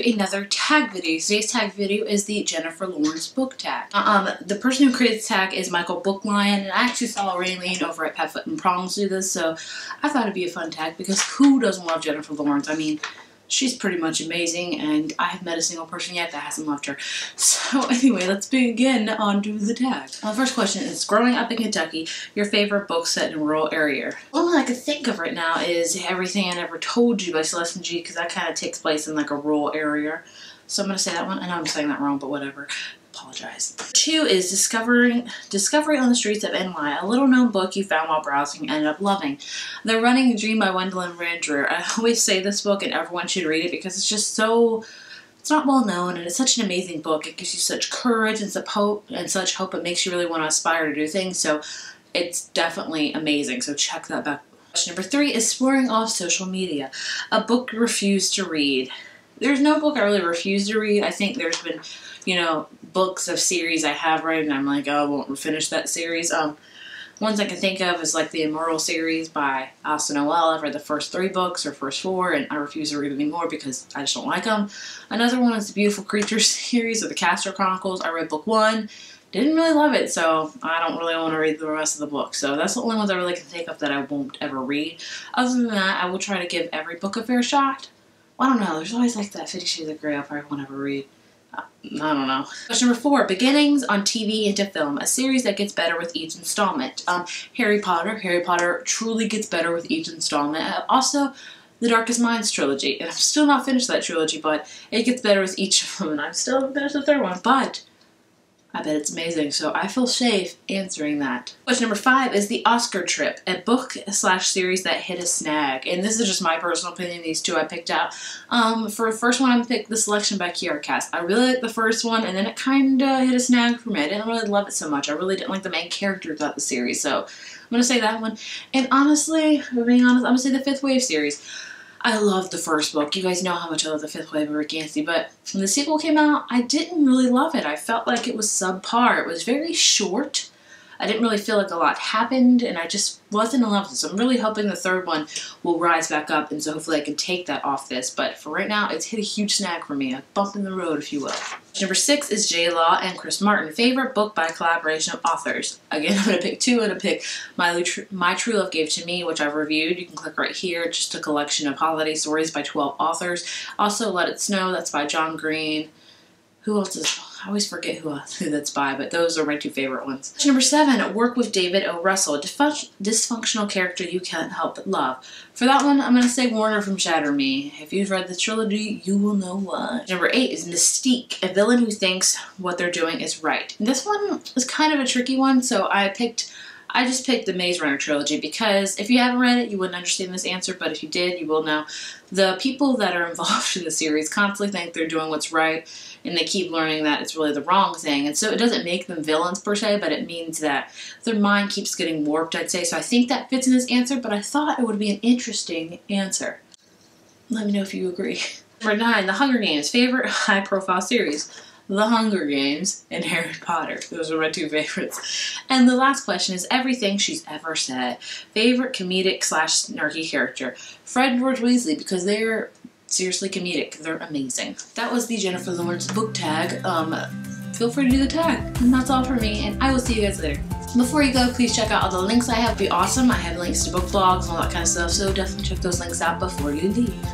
another tag video. Today's tag video is the Jennifer Lawrence book tag. Um, the person who created the tag is Michael Booklion, and I actually saw Raeleen over at Padfoot and Prongs do this, so I thought it'd be a fun tag because who doesn't love Jennifer Lawrence? I mean, she's pretty much amazing and I haven't met a single person yet that hasn't loved her. So anyway, let's begin on to the tag. the first question is, growing up in Kentucky, your favorite book set in a rural area? One I can think of right now is Everything I Never Told You by Celeste G because that kind of takes place in like a rural area. So I'm going to say that one. I know I'm saying that wrong, but whatever apologize. Two is Discovering Discovery on the Streets of NY, a little known book you found while browsing and ended up loving. The Running Dream by Wendelin Van Draanen. I always say this book and everyone should read it because it's just so it's not well known and it's such an amazing book. It gives you such courage and such hope and such hope it makes you really want to aspire to do things. So it's definitely amazing. So check that back. Question number three is Swearing Off Social Media, a book you refuse to read. There's no book I really refuse to read. I think there's been you know, books of series I have read, and I'm like, oh, I won't finish that series. Um, ones I can think of is like the Immortal series by Alyson Noel. I've read the first three books or first four, and I refuse to read any more because I just don't like them. Another one is the Beautiful Creatures series or the Caster Chronicles. I read book one, didn't really love it, so I don't really want to read the rest of the book. So that's the only ones I really can think of that I won't ever read. Other than that, I will try to give every book a fair shot. Well, I don't know. There's always like that Fifty Shades of Grey I probably won't ever read. I don't know. Question number four, beginnings on TV into film, a series that gets better with each installment. Um, Harry Potter. Harry Potter truly gets better with each installment. Uh, also, the Darkest Minds trilogy. And I've still not finished that trilogy, but it gets better with each of them, and I'm still finished the third one. But I bet it's amazing, so I feel safe answering that. Question number five is The Oscar Trip, a book slash series that hit a snag. And this is just my personal opinion, these two I picked out. Um, for the first one, I picked The Selection by Kiera Cass. I really liked the first one, and then it kind of hit a snag for me. I didn't really love it so much. I really didn't like the main characters of the series, so I'm going to say that one. And honestly, being honest, I'm going to say the Fifth Wave series. I loved the first book. You guys know how much I love the fifth wave of Rick Yancey, but when the sequel came out, I didn't really love it. I felt like it was subpar. It was very short. I didn't really feel like a lot happened, and I just wasn't in love with it. So I'm really hoping the third one will rise back up, and so hopefully I can take that off this. But for right now, it's hit a huge snag for me, a bump in the road, if you will. Number six is J Law and Chris Martin. Favorite book by collaboration of authors. Again, I'm going to pick two. I'm going to pick My, My True Love Gave to Me, which I've reviewed. You can click right here. Just a collection of holiday stories by 12 authors. Also, Let It Snow. That's by John Green. Who else is I always forget who, else who that's by, but those are my two favorite ones. Number seven, work with David O. Russell, dysfunctional character you can't help but love. For that one, I'm going to say Warner from Shatter Me. If you've read the trilogy, you will know why. Number eight is Mystique, a villain who thinks what they're doing is right. And this one is kind of a tricky one, so I picked I just picked the Maze Runner trilogy because if you haven't read it, you wouldn't understand this answer, but if you did, you will know. The people that are involved in the series constantly think they're doing what's right, and they keep learning that it's really the wrong thing. And so it doesn't make them villains per se, but it means that their mind keeps getting warped, I'd say. So I think that fits in this answer, but I thought it would be an interesting answer. Let me know if you agree. Number nine, The Hunger Games, favorite high profile series. The Hunger Games, and Harry Potter. Those are my two favorites. And the last question is everything she's ever said. Favorite comedic slash snarky character? Fred and George Weasley, because they're seriously comedic. They're amazing. That was the Jennifer Lawrence book tag. Um, feel free to do the tag. And that's all for me, and I will see you guys later. Before you go, please check out all the links I have. Be awesome. I have links to book blogs and all that kind of stuff, so definitely check those links out before you leave.